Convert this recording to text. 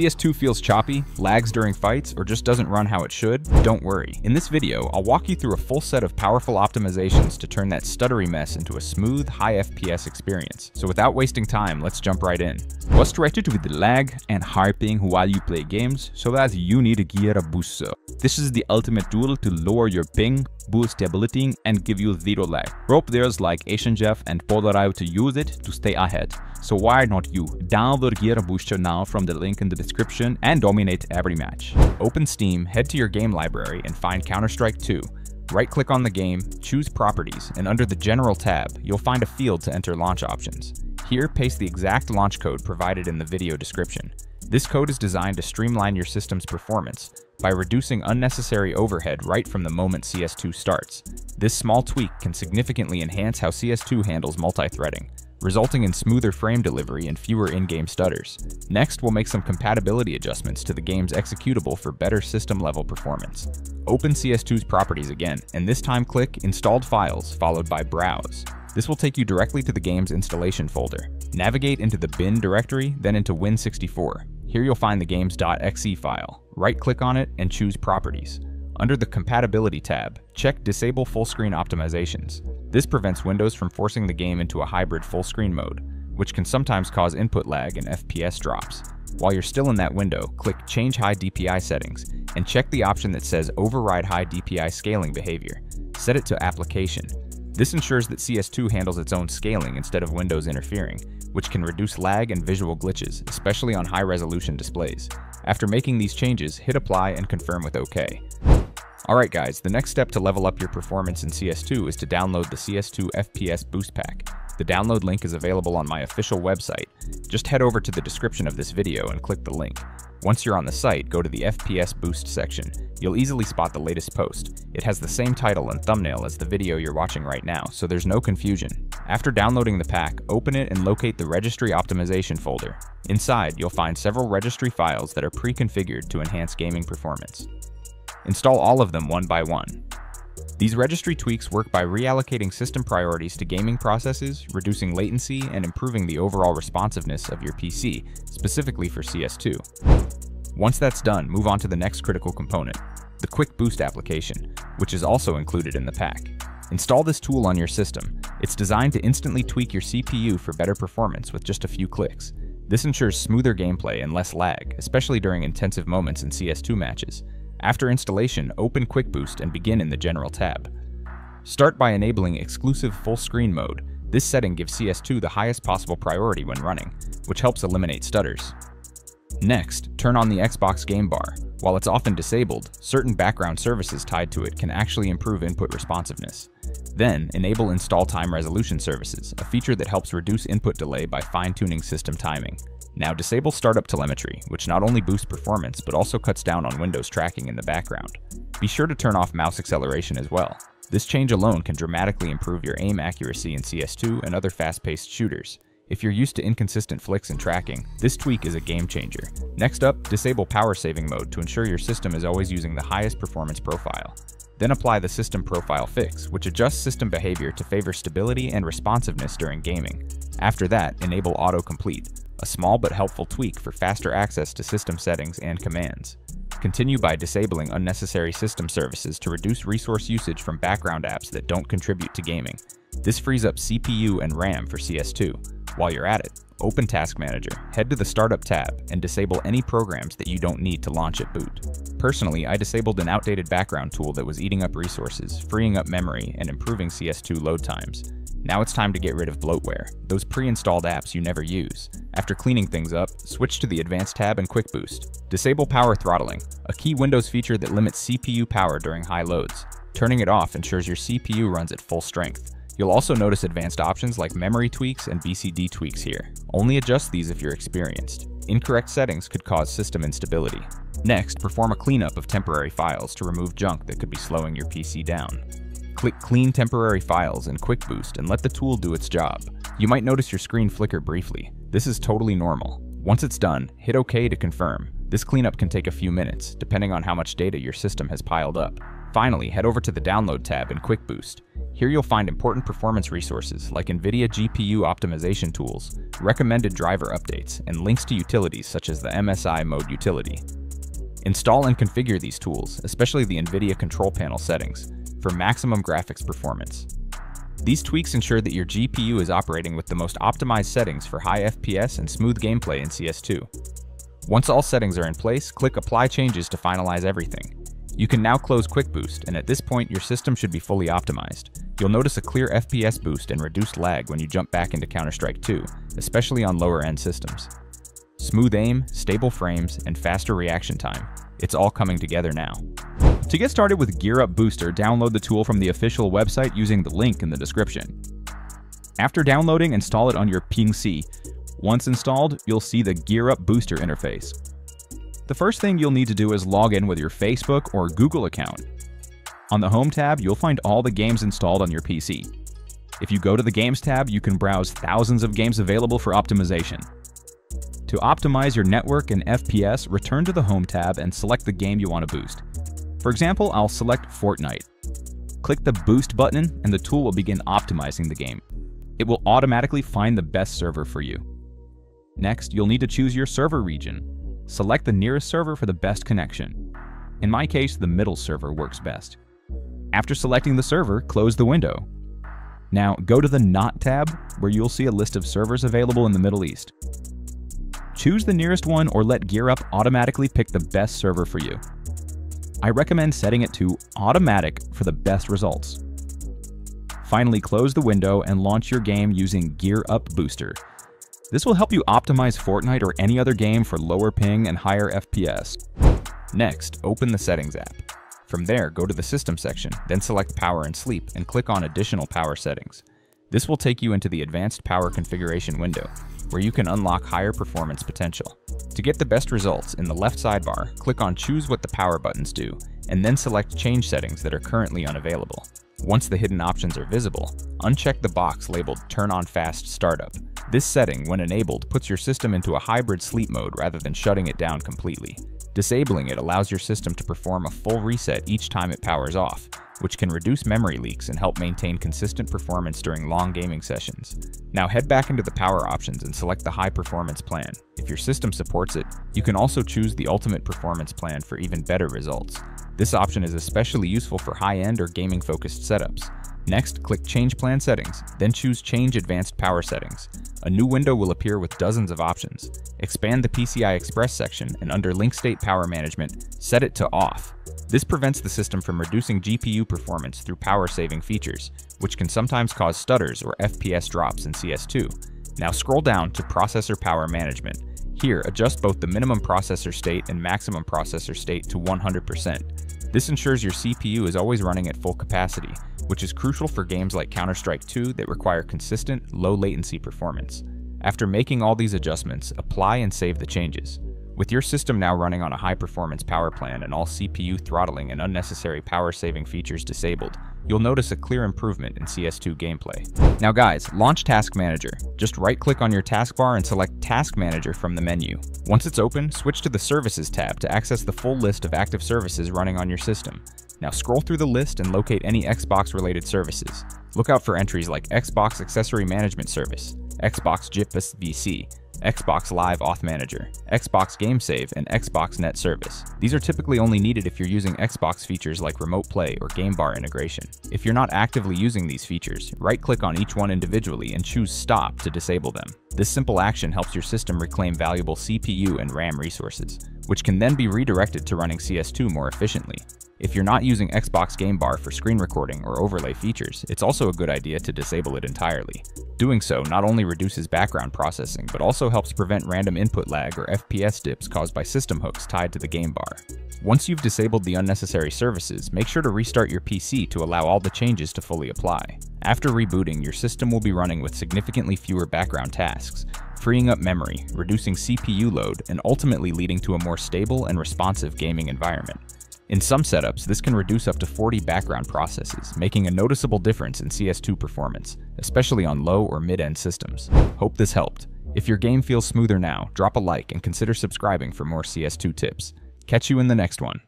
CS2 feels choppy, lags during fights, or just doesn't run how it should, don't worry. In this video, I'll walk you through a full set of powerful optimizations to turn that stuttery mess into a smooth, high FPS experience. So without wasting time, let's jump right in. Frustrated with the lag and harping while you play games, so that you need a booster. This is the ultimate tool to lower your ping, boost stability, and give you zero lag. Rope players like Asian Jeff and Polarive to use it to stay ahead. So why not you? Download Booster now from the link in the description and dominate every match. Open Steam, head to your game library and find Counter-Strike 2. Right-click on the game, choose Properties, and under the General tab, you'll find a field to enter launch options. Here, paste the exact launch code provided in the video description. This code is designed to streamline your system's performance by reducing unnecessary overhead right from the moment CS2 starts. This small tweak can significantly enhance how CS2 handles multi-threading, resulting in smoother frame delivery and fewer in-game stutters. Next, we'll make some compatibility adjustments to the game's executable for better system-level performance. Open CS2's properties again, and this time click Installed Files followed by Browse. This will take you directly to the game's installation folder. Navigate into the bin directory, then into Win64. Here you'll find the game's .exe file. Right-click on it and choose Properties. Under the Compatibility tab, check Disable Full Screen Optimizations. This prevents Windows from forcing the game into a hybrid full screen mode, which can sometimes cause input lag and FPS drops. While you're still in that window, click Change High DPI Settings and check the option that says Override High DPI Scaling Behavior. Set it to Application. This ensures that CS2 handles its own scaling instead of Windows interfering, which can reduce lag and visual glitches, especially on high-resolution displays. After making these changes, hit Apply and confirm with OK. Alright guys, the next step to level up your performance in CS2 is to download the CS2 FPS Boost Pack. The download link is available on my official website. Just head over to the description of this video and click the link. Once you're on the site, go to the FPS Boost section. You'll easily spot the latest post. It has the same title and thumbnail as the video you're watching right now, so there's no confusion. After downloading the pack, open it and locate the Registry Optimization folder. Inside, you'll find several registry files that are pre-configured to enhance gaming performance. Install all of them one by one. These registry tweaks work by reallocating system priorities to gaming processes, reducing latency, and improving the overall responsiveness of your PC, specifically for CS2. Once that's done, move on to the next critical component, the Quick Boost application, which is also included in the pack. Install this tool on your system. It's designed to instantly tweak your CPU for better performance with just a few clicks. This ensures smoother gameplay and less lag, especially during intensive moments in CS2 matches. After installation, open Quick Boost and begin in the General tab. Start by enabling exclusive full screen mode. This setting gives CS2 the highest possible priority when running, which helps eliminate stutters. Next, turn on the Xbox game bar. While it's often disabled, certain background services tied to it can actually improve input responsiveness. Then, enable install time resolution services, a feature that helps reduce input delay by fine-tuning system timing. Now disable startup telemetry, which not only boosts performance but also cuts down on Windows tracking in the background. Be sure to turn off mouse acceleration as well. This change alone can dramatically improve your aim accuracy in CS2 and other fast-paced shooters. If you're used to inconsistent flicks and tracking, this tweak is a game changer. Next up, disable power saving mode to ensure your system is always using the highest performance profile. Then apply the System Profile Fix, which adjusts system behavior to favor stability and responsiveness during gaming. After that, enable Autocomplete, a small but helpful tweak for faster access to system settings and commands. Continue by disabling unnecessary system services to reduce resource usage from background apps that don't contribute to gaming. This frees up CPU and RAM for CS2. While you're at it, open Task Manager, head to the Startup tab, and disable any programs that you don't need to launch at boot. Personally, I disabled an outdated background tool that was eating up resources, freeing up memory, and improving CS2 load times. Now it's time to get rid of bloatware, those pre-installed apps you never use. After cleaning things up, switch to the Advanced tab and Quick Boost. Disable power throttling, a key Windows feature that limits CPU power during high loads. Turning it off ensures your CPU runs at full strength. You'll also notice advanced options like memory tweaks and BCD tweaks here. Only adjust these if you're experienced. Incorrect settings could cause system instability. Next, perform a cleanup of temporary files to remove junk that could be slowing your PC down. Click Clean Temporary Files in Quick Boost and let the tool do its job. You might notice your screen flicker briefly. This is totally normal. Once it's done, hit OK to confirm. This cleanup can take a few minutes, depending on how much data your system has piled up. Finally, head over to the Download tab in Quick Boost. Here you'll find important performance resources like NVIDIA GPU optimization tools, recommended driver updates, and links to utilities such as the MSI mode utility. Install and configure these tools, especially the NVIDIA control panel settings, for maximum graphics performance. These tweaks ensure that your GPU is operating with the most optimized settings for high FPS and smooth gameplay in CS2. Once all settings are in place, click Apply Changes to finalize everything. You can now close Quick Boost, and at this point your system should be fully optimized. You'll notice a clear FPS boost and reduced lag when you jump back into Counter-Strike 2, especially on lower-end systems. Smooth aim, stable frames, and faster reaction time. It's all coming together now. To get started with GearUp Booster, download the tool from the official website using the link in the description. After downloading, install it on your PC. Once installed, you'll see the GearUp Booster interface. The first thing you'll need to do is log in with your Facebook or Google account. On the Home tab, you'll find all the games installed on your PC. If you go to the Games tab, you can browse thousands of games available for optimization. To optimize your network and FPS, return to the Home tab and select the game you want to boost. For example, I'll select Fortnite. Click the Boost button and the tool will begin optimizing the game. It will automatically find the best server for you. Next, you'll need to choose your server region. Select the nearest server for the best connection. In my case, the middle server works best. After selecting the server, close the window. Now, go to the Not tab, where you'll see a list of servers available in the Middle East. Choose the nearest one or let GearUp automatically pick the best server for you. I recommend setting it to Automatic for the best results. Finally, close the window and launch your game using GearUp Booster. This will help you optimize Fortnite or any other game for lower ping and higher FPS. Next, open the Settings app. From there, go to the System section, then select Power and Sleep and click on Additional Power Settings. This will take you into the Advanced Power Configuration window, where you can unlock higher performance potential. To get the best results, in the left sidebar, click on Choose what the power buttons do, and then select Change settings that are currently unavailable. Once the hidden options are visible, uncheck the box labeled Turn on Fast Startup. This setting, when enabled, puts your system into a hybrid sleep mode rather than shutting it down completely. Disabling it allows your system to perform a full reset each time it powers off, which can reduce memory leaks and help maintain consistent performance during long gaming sessions. Now head back into the power options and select the high performance plan. If your system supports it, you can also choose the ultimate performance plan for even better results. This option is especially useful for high-end or gaming-focused setups. Next, click Change Plan Settings, then choose Change Advanced Power Settings. A new window will appear with dozens of options. Expand the PCI Express section and under Link State Power Management, set it to Off. This prevents the system from reducing GPU performance through power-saving features, which can sometimes cause stutters or FPS drops in CS2. Now scroll down to Processor Power Management. Here, adjust both the minimum processor state and maximum processor state to 100%. This ensures your CPU is always running at full capacity, which is crucial for games like Counter-Strike 2 that require consistent, low latency performance. After making all these adjustments, apply and save the changes. With your system now running on a high performance power plan and all CPU throttling and unnecessary power saving features disabled, you'll notice a clear improvement in CS2 gameplay. Now guys, launch Task Manager. Just right click on your taskbar and select Task Manager from the menu. Once it's open, switch to the Services tab to access the full list of active services running on your system. Now scroll through the list and locate any Xbox related services. Look out for entries like Xbox Accessory Management Service, Xbox GipSvc, Xbox Live Auth Manager, Xbox Game Save, and Xbox Net Service. These are typically only needed if you're using Xbox features like Remote Play or Game Bar integration. If you're not actively using these features, right-click on each one individually and choose Stop to disable them. This simple action helps your system reclaim valuable CPU and RAM resources, which can then be redirected to running CS2 more efficiently. If you're not using Xbox Game Bar for screen recording or overlay features, it's also a good idea to disable it entirely. Doing so not only reduces background processing, but also helps prevent random input lag or FPS dips caused by system hooks tied to the game bar. Once you've disabled the unnecessary services, make sure to restart your PC to allow all the changes to fully apply. After rebooting, your system will be running with significantly fewer background tasks, freeing up memory, reducing CPU load, and ultimately leading to a more stable and responsive gaming environment. In some setups, this can reduce up to 40 background processes, making a noticeable difference in CS2 performance, especially on low or mid-end systems. Hope this helped. If your game feels smoother now, drop a like and consider subscribing for more CS2 tips. Catch you in the next one.